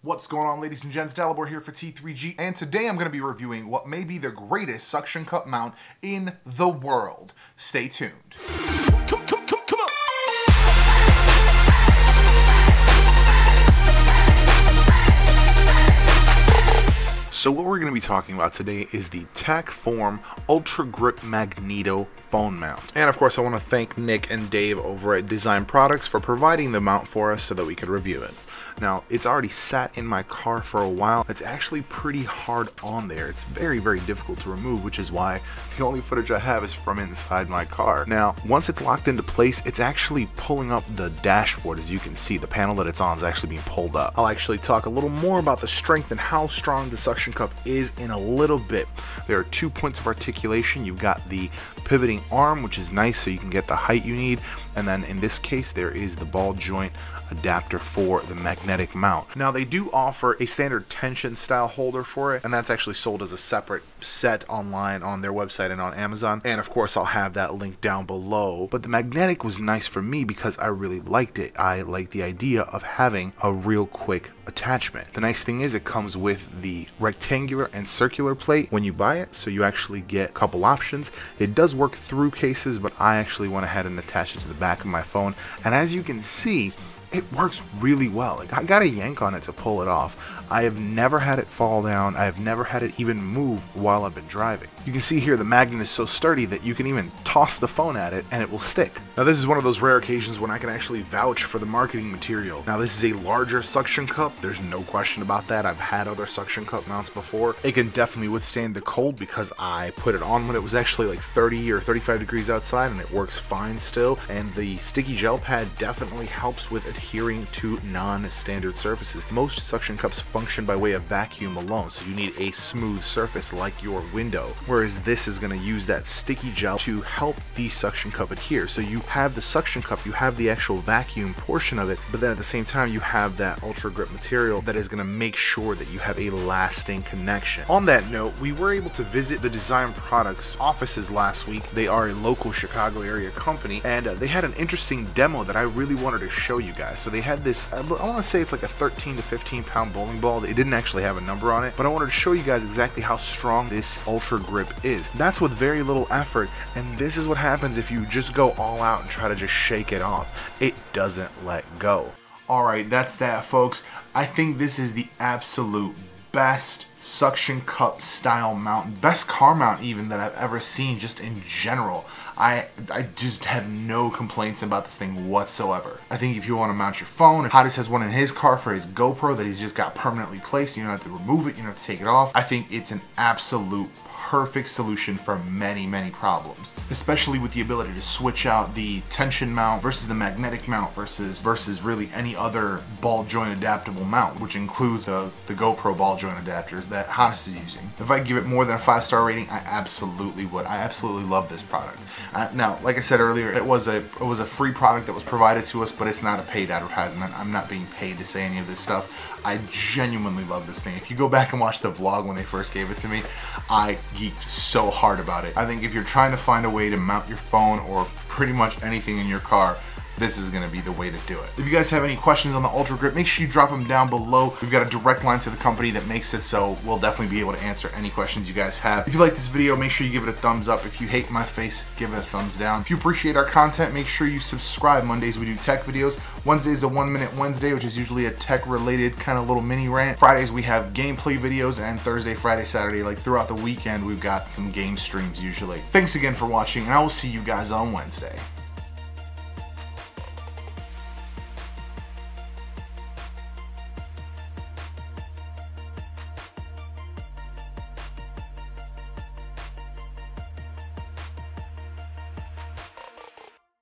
What's going on ladies and gents, Dalibor here for T3G and today I'm going to be reviewing what may be the greatest suction cup mount in the world. Stay tuned. Come, come, come, So what we're going to be talking about today is the Tackform Ultra Grip Magneto phone mount. And of course I want to thank Nick and Dave over at Design Products for providing the mount for us so that we could review it. Now, it's already sat in my car for a while. It's actually pretty hard on there. It's very, very difficult to remove, which is why the only footage I have is from inside my car. Now, once it's locked into place, it's actually pulling up the dashboard. As you can see, the panel that it's on is actually being pulled up. I'll actually talk a little more about the strength and how strong the suction cup is in a little bit. There are two points of articulation. You've got the pivoting arm, which is nice so you can get the height you need. And then in this case, there is the ball joint adapter for the magnetic mount. Now they do offer a standard tension style holder for it and that's actually sold as a separate set online on their website and on Amazon and of course I'll have that link down below but the magnetic was nice for me because I really liked it. I like the idea of having a real quick attachment. The nice thing is it comes with the rectangular and circular plate when you buy it so you actually get a couple options. It does work through cases but I actually went ahead and attached it to the back of my phone and as you can see it works really well. Like I got to yank on it to pull it off. I have never had it fall down. I have never had it even move while I've been driving. You can see here the magnet is so sturdy that you can even toss the phone at it and it will stick. Now this is one of those rare occasions when I can actually vouch for the marketing material. Now this is a larger suction cup. There's no question about that. I've had other suction cup mounts before. It can definitely withstand the cold because I put it on when it was actually like 30 or 35 degrees outside and it works fine still. And the sticky gel pad definitely helps with adhering to non-standard surfaces. Most suction cups function by way of vacuum alone, so you need a smooth surface like your window. Whereas this is going to use that sticky gel to help the suction cup adhere. So you have the suction cup, you have the actual vacuum portion of it, but then at the same time you have that ultra grip material that is going to make sure that you have a lasting connection. On that note, we were able to visit the Design Products offices last week. They are a local Chicago area company, and uh, they had an interesting demo that I really wanted to show you guys. So they had this, I want to say it's like a 13 to 15 pound bowling ball ball. It didn't actually have a number on it, but I wanted to show you guys exactly how strong this Ultra Grip is. That's with very little effort, and this is what happens if you just go all out and try to just shake it off. It doesn't let go. Alright, that's that folks. I think this is the absolute best suction cup style mount, best car mount even that I've ever seen just in general. I I just have no complaints about this thing whatsoever. I think if you want to mount your phone, Hodges has one in his car for his GoPro that he's just got permanently placed. You don't have to remove it, you don't have to take it off. I think it's an absolute perfect solution for many, many problems, especially with the ability to switch out the tension mount versus the magnetic mount versus versus really any other ball joint adaptable mount, which includes the, the GoPro ball joint adapters that Hodges is using. If I give it more than a five star rating, I absolutely would. I absolutely love this product. Uh, now, like I said earlier, it was a it was a free product that was provided to us, but it's not a paid advertisement. I'm not being paid to say any of this stuff. I genuinely love this thing. If you go back and watch the vlog when they first gave it to me, I geeked so hard about it. I think if you're trying to find a way to mount your phone or pretty much anything in your car, this is gonna be the way to do it. If you guys have any questions on the Ultra Grip, make sure you drop them down below. We've got a direct line to the company that makes it, so we'll definitely be able to answer any questions you guys have. If you like this video, make sure you give it a thumbs up. If you hate my face, give it a thumbs down. If you appreciate our content, make sure you subscribe. Mondays we do tech videos. Wednesdays is a one minute Wednesday, which is usually a tech related kind of little mini rant. Fridays we have gameplay videos, and Thursday, Friday, Saturday, like throughout the weekend, we've got some game streams usually. Thanks again for watching, and I will see you guys on Wednesday.